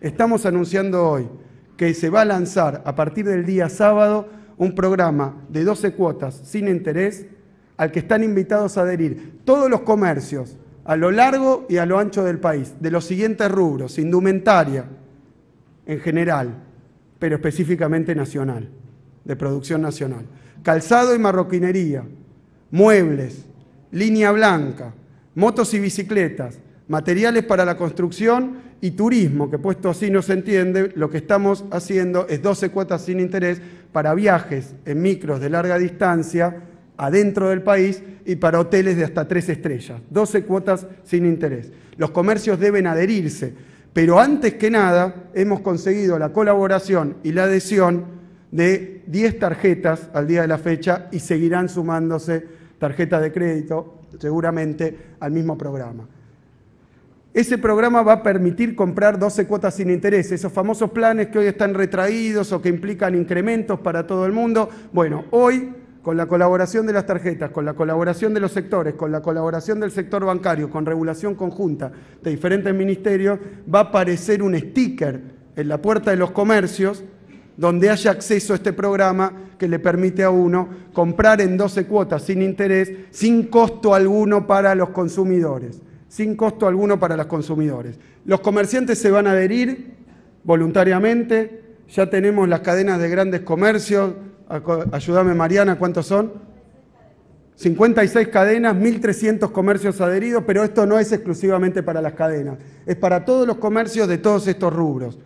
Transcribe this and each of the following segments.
estamos anunciando hoy que se va a lanzar a partir del día sábado un programa de 12 cuotas sin interés al que están invitados a adherir todos los comercios a lo largo y a lo ancho del país, de los siguientes rubros, indumentaria en general, pero específicamente nacional, de producción nacional, calzado y marroquinería, muebles, línea blanca, motos y bicicletas, materiales para la construcción y turismo, que puesto así no se entiende, lo que estamos haciendo es 12 cuotas sin interés para viajes en micros de larga distancia adentro del país y para hoteles de hasta tres estrellas. 12 cuotas sin interés. Los comercios deben adherirse, pero antes que nada hemos conseguido la colaboración y la adhesión de 10 tarjetas al día de la fecha y seguirán sumándose tarjetas de crédito seguramente al mismo programa. Ese programa va a permitir comprar 12 cuotas sin interés, esos famosos planes que hoy están retraídos o que implican incrementos para todo el mundo. Bueno, hoy con la colaboración de las tarjetas, con la colaboración de los sectores, con la colaboración del sector bancario, con regulación conjunta de diferentes ministerios, va a aparecer un sticker en la puerta de los comercios donde haya acceso a este programa que le permite a uno comprar en 12 cuotas sin interés, sin costo alguno para los consumidores, sin costo alguno para los consumidores. Los comerciantes se van a adherir voluntariamente, ya tenemos las cadenas de grandes comercios, Ayúdame Mariana, ¿cuántos son? 56 cadenas, 1.300 comercios adheridos, pero esto no es exclusivamente para las cadenas, es para todos los comercios de todos estos rubros.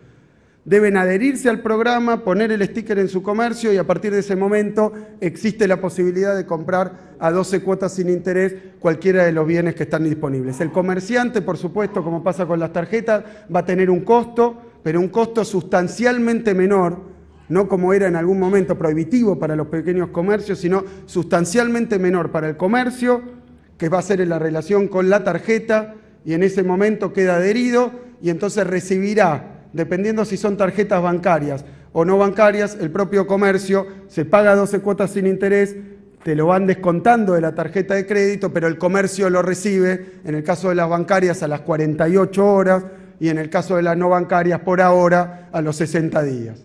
Deben adherirse al programa, poner el sticker en su comercio y a partir de ese momento existe la posibilidad de comprar a 12 cuotas sin interés cualquiera de los bienes que están disponibles. El comerciante, por supuesto, como pasa con las tarjetas, va a tener un costo, pero un costo sustancialmente menor no como era en algún momento prohibitivo para los pequeños comercios, sino sustancialmente menor para el comercio, que va a ser en la relación con la tarjeta y en ese momento queda adherido y entonces recibirá, dependiendo si son tarjetas bancarias o no bancarias, el propio comercio se paga 12 cuotas sin interés, te lo van descontando de la tarjeta de crédito, pero el comercio lo recibe, en el caso de las bancarias, a las 48 horas y en el caso de las no bancarias, por ahora, a los 60 días.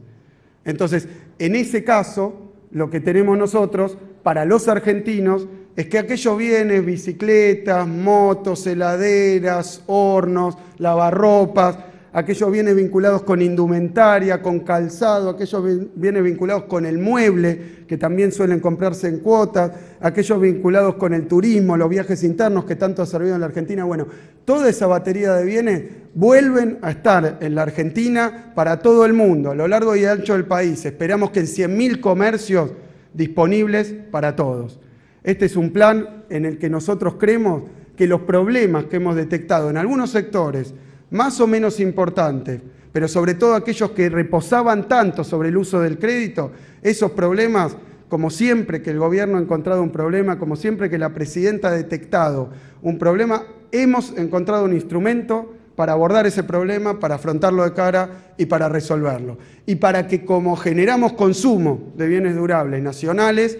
Entonces, en ese caso, lo que tenemos nosotros para los argentinos es que aquellos bienes, bicicletas, motos, heladeras, hornos, lavarropas, aquellos bienes vinculados con indumentaria, con calzado, aquellos bienes vinculados con el mueble, que también suelen comprarse en cuotas, aquellos vinculados con el turismo, los viajes internos que tanto ha servido en la Argentina. Bueno, toda esa batería de bienes vuelven a estar en la Argentina para todo el mundo, a lo largo y ancho del país. Esperamos que en 100.000 comercios disponibles para todos. Este es un plan en el que nosotros creemos que los problemas que hemos detectado en algunos sectores, más o menos importantes, pero sobre todo aquellos que reposaban tanto sobre el uso del crédito, esos problemas, como siempre que el gobierno ha encontrado un problema, como siempre que la presidenta ha detectado un problema, hemos encontrado un instrumento para abordar ese problema, para afrontarlo de cara y para resolverlo. Y para que como generamos consumo de bienes durables nacionales,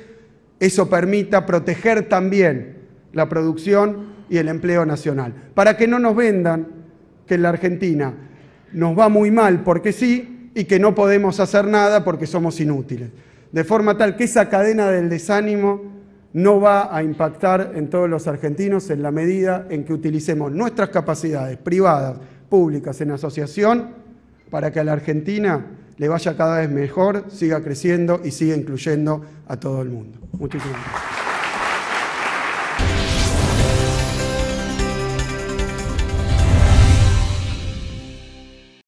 eso permita proteger también la producción y el empleo nacional. Para que no nos vendan que en la Argentina nos va muy mal porque sí y que no podemos hacer nada porque somos inútiles. De forma tal que esa cadena del desánimo no va a impactar en todos los argentinos en la medida en que utilicemos nuestras capacidades privadas, públicas, en asociación, para que a la Argentina le vaya cada vez mejor, siga creciendo y siga incluyendo a todo el mundo. Muchísimas gracias.